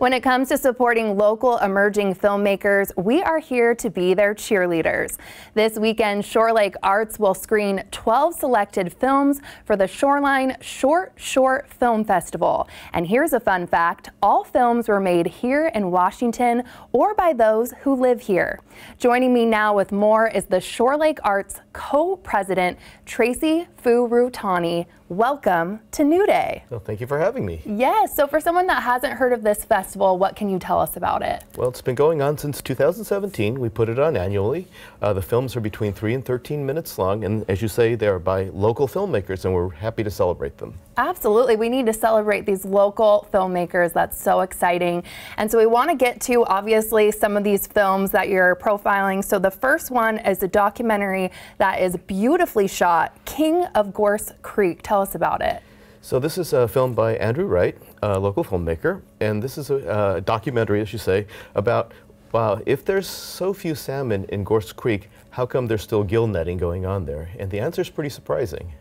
When it comes to supporting local emerging filmmakers, we are here to be their cheerleaders. This weekend, ShoreLake Arts will screen 12 selected films for the Shoreline Short Short Film Festival. And here's a fun fact, all films were made here in Washington or by those who live here. Joining me now with more is the ShoreLake Arts co-president, Tracy Furutani. Welcome to New Day. Well, thank you for having me. Yes, so for someone that hasn't heard of this festival, what can you tell us about it? Well, it's been going on since 2017. We put it on annually. Uh, the films are between 3 and 13 minutes long, and as you say, they are by local filmmakers, and we're happy to celebrate them. Absolutely. We need to celebrate these local filmmakers. That's so exciting. And so we want to get to, obviously, some of these films that you're profiling. So the first one is a documentary that is beautifully shot, King of Gorse Creek. Tell us about it. So this is a film by Andrew Wright, a local filmmaker, and this is a, a documentary, as you say, about wow, if there's so few salmon in Gorse Creek, how come there's still gill netting going on there? And the answer is pretty surprising.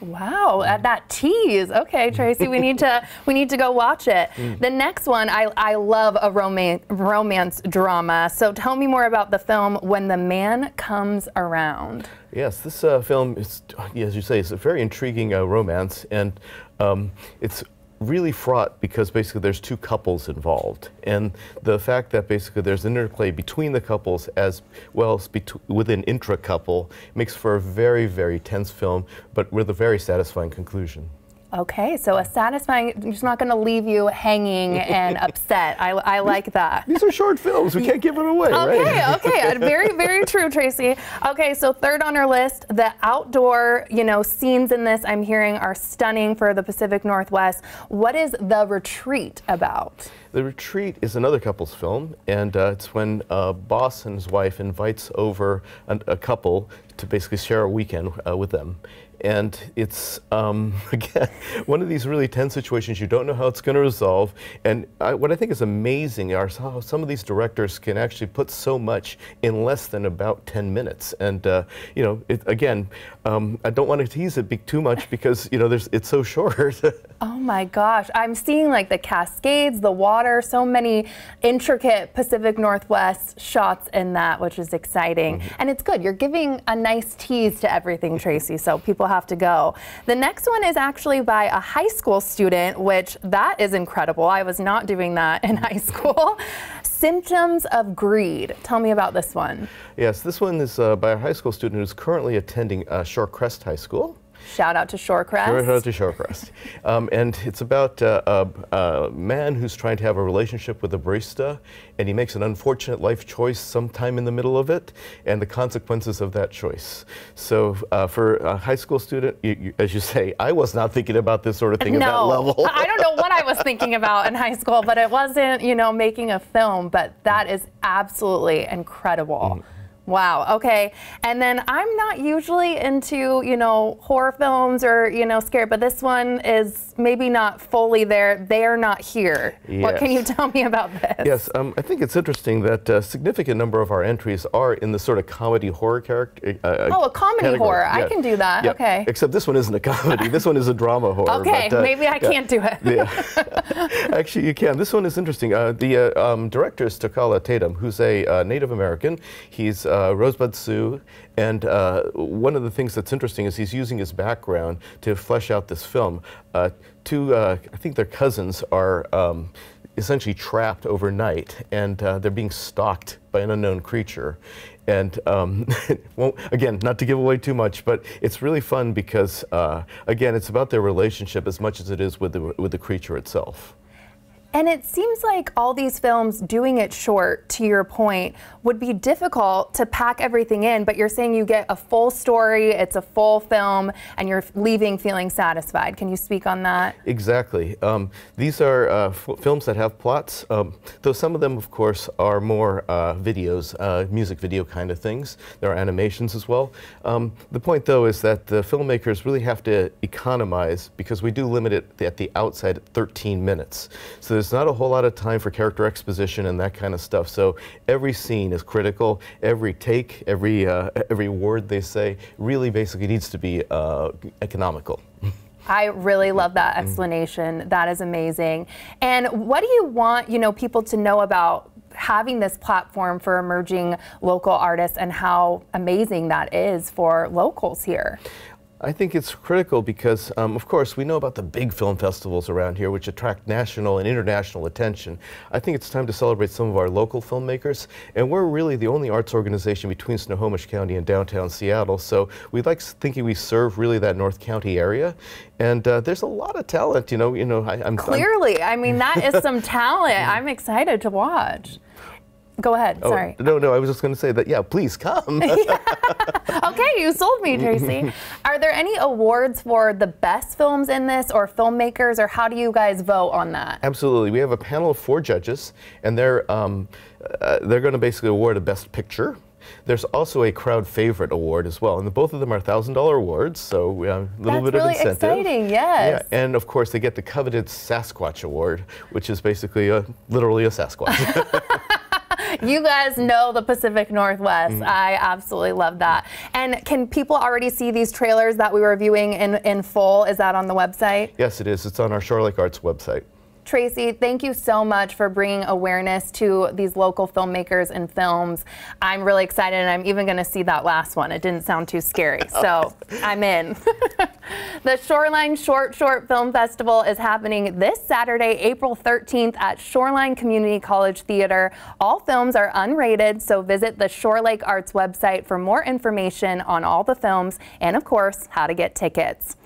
Wow, at that tease. Okay, Tracy, we need to we need to go watch it. Mm. The next one, I, I love a romance romance drama. So tell me more about the film When the Man Comes Around. Yes, this uh, film is, as you say, it's a very intriguing uh, romance, and um, it's really fraught because basically there's two couples involved. And the fact that basically there's an interplay between the couples as well as within intra-couple makes for a very, very tense film, but with a very satisfying conclusion. Okay, so a satisfying, Just not going to leave you hanging and upset. I, I like that. These are short films. We can't give them away, okay, right? Okay, okay. Uh, very, very true, Tracy. Okay, so third on our list, the outdoor, you know, scenes in this I'm hearing are stunning for the Pacific Northwest. What is The Retreat about? The Retreat is another couple's film, and uh, it's when a boss and his wife invites over a, a couple to basically share a weekend uh, with them. And it's, um, again, one of these really tense situations. You don't know how it's going to resolve. And I, what I think is amazing are how some of these directors can actually put so much in less than about 10 minutes. And, uh, you know, it, again, um, I don't want to tease it too much because, you know, there's, it's so short. oh my gosh. I'm seeing like the cascades, the water, so many intricate Pacific Northwest shots in that, which is exciting. Mm -hmm. And it's good. You're giving a nice tease to everything, Tracy, so people have to go. The next one is actually by a high school student, which that is incredible. I was not doing that in high school. Symptoms of Greed. Tell me about this one. Yes, this one is uh, by a high school student who's currently attending uh, Shorecrest High School. Shout out to Shorecrest. Shout out to Shorecrest. um, and it's about uh, a, a, man who's trying to have a relationship with a barista, and he makes an unfortunate life choice sometime in the middle of it, and the consequences of that choice. So uh, for a high school student, you, you, as you say, I was not thinking about this sort of thing no, at that level. I don't know what I was thinking about in high school, but it wasn't, you know, making a film, but that is absolutely incredible. Mm. Wow. Okay. And then I'm not usually into, you know, horror films or, you know, scared, but this one is maybe not fully there. They are not here. Yes. What can you tell me about this? Yes. Um, I think it's interesting that a significant number of our entries are in the sort of comedy horror character. Uh, uh, oh, a comedy category. horror. Yeah. I can do that. Yeah. Okay. Except this one isn't a comedy. this one is a drama horror. Okay. But, uh, maybe I yeah. can't do it. yeah. Actually, you can. This one is interesting. Uh, the uh, um, director is Takala Tatum, who's a uh, Native American. He's uh, Rosebud Sioux, And uh, one of the things that's interesting is he's using his background to flesh out this film. Uh, two, uh, I think their cousins are um, essentially trapped overnight, and uh, they're being stalked by an unknown creature. And um, well, again, not to give away too much, but it's really fun because, uh, again, it's about their relationship as much as it is with the, with the creature itself. And it seems like all these films doing it short, to your point, would be difficult to pack everything in, but you're saying you get a full story, it's a full film, and you're leaving feeling satisfied. Can you speak on that? Exactly. Um, these are uh, films that have plots, um, though some of them, of course, are more uh, videos, uh, music video kind of things. There are animations as well. Um, the point, though, is that the filmmakers really have to economize because we do limit it at the outside at 13 minutes. So there's not a whole lot of time for character exposition and that kind of stuff. So every scene is critical. Every take, every uh, every word they say, really basically needs to be uh, economical. I really love that explanation. That is amazing. And what do you want, you know, people to know about having this platform for emerging local artists and how amazing that is for locals here? I think it's critical because, um, of course, we know about the big film festivals around here, which attract national and international attention. I think it's time to celebrate some of our local filmmakers, and we're really the only arts organization between Snohomish County and downtown Seattle. So we like thinking we serve really that North County area, and uh, there's a lot of talent. You know, you know, I, am clearly. I'm, I mean, that is some talent. I'm excited to watch. Go ahead. Oh, Sorry. No, no. I was just going to say that. Yeah, please come. okay, you sold me, Tracy. Are there any awards for the best films in this, or filmmakers, or how do you guys vote on that? Absolutely. We have a panel of four judges, and they're um, uh, they're going to basically award a best picture. There's also a crowd favorite award as well, and the, both of them are thousand dollar awards, so we have a little That's bit really of incentive. That's really exciting, yes. Yeah, and of course they get the coveted Sasquatch Award, which is basically a, literally a Sasquatch. you guys know the Pacific Northwest. Mm. I absolutely love that. And can people already see these trailers that we were viewing in, in full? Is that on the website? Yes, it is. It's on our ShoreLake Arts website. Tracy, thank you so much for bringing awareness to these local filmmakers and films. I'm really excited, and I'm even going to see that last one. It didn't sound too scary, so I'm in. the Shoreline Short Short Film Festival is happening this Saturday, April 13th at Shoreline Community College Theater. All films are unrated, so visit the ShoreLake Arts website for more information on all the films and, of course, how to get tickets.